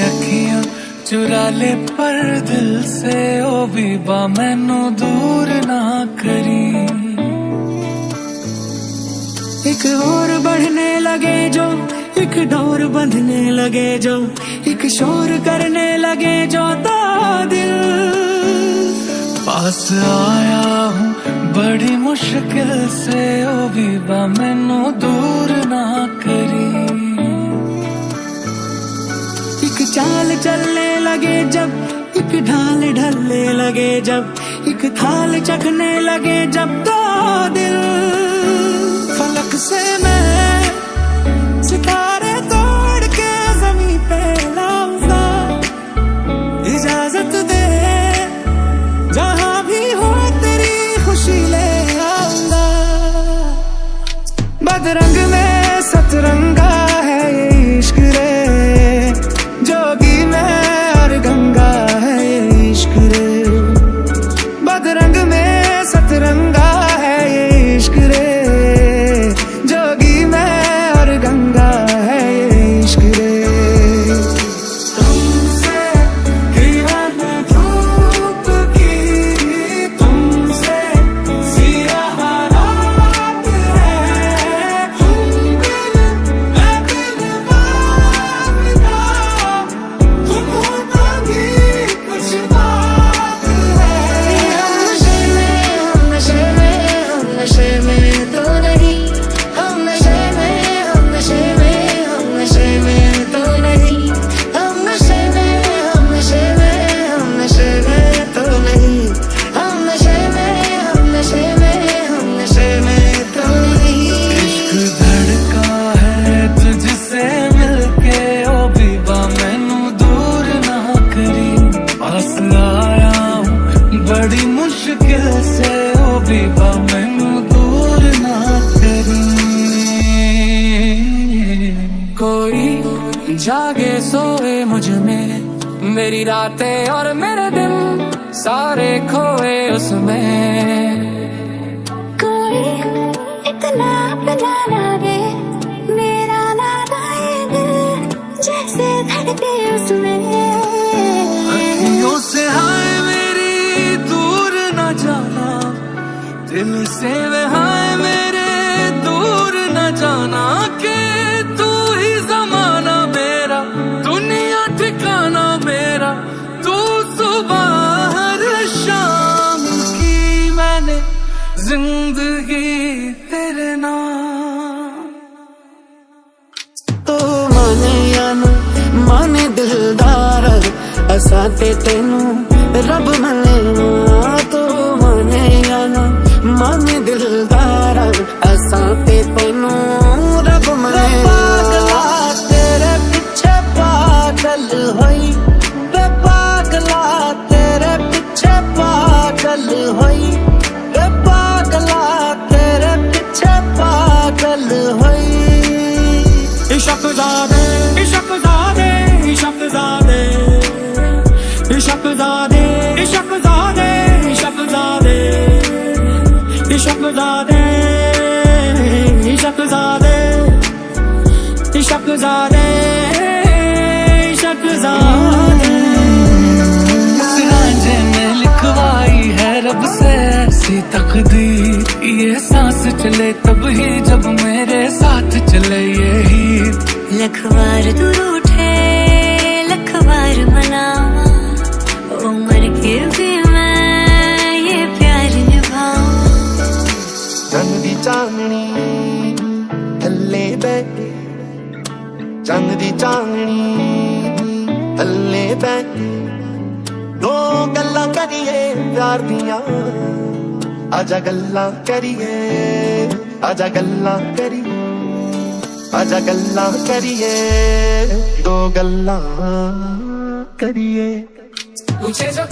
अखियाँ चुरा ले पर दिल से, ओ बीबा मैनू दूर ना करी। एक और बढ़ने लगे जो, एक डोर बंधने लगे जो, एक शोर करने लगे जो तो दिल। पास आया हूँ बड़ी मुश्किल से, ओ बीबा मैनू दूर जब एक ढाल ढलने लगे जब एक थाल चखने लगे जब तो जागे सोए मुझमें। मेरी रातें और मेरे दिन सारे खोए उसमें। कोई इतना मेरा दिल जैसे धड़के उसमें। से हाय मेरी दूर न जाना। दिल से वे हाय मेरे दूर न जाना। के ਜ਼ਿੰਦਗੀ ਤੇਰੇ ਨਾਲ ਮਨ ਦਿਲਦਾਰ ਅਸਾਂ ਤੇ ਤੈਨੂੰ ਰੱਬ ਮੰਨ ਪਾਗਲ ਹੋਈ İşakzade, İşakzade, İşakzade İşakzade, İşakzade, İşakzade İşakzade, İşakzade İşakzade, İşakzade उस रांझे ने लिखवाई है रब से ऐसी तकदीर ये सांस चले तब ही जब मेरे साथ चले ये हीर लखवार तू रूठे लखवार बनावा उम्र के भी मैं ये प्यार निभावा चंद दी चांदनी थल्ले बैठे। चंद दी चांदनी थल्ले बैठे। दो गल्ला करिए प्यार दिया, आजा गल्ला करिए, आजा गल्ला करिए। आजा गल्ला करिए दो गल्ला करिए। मुझे जो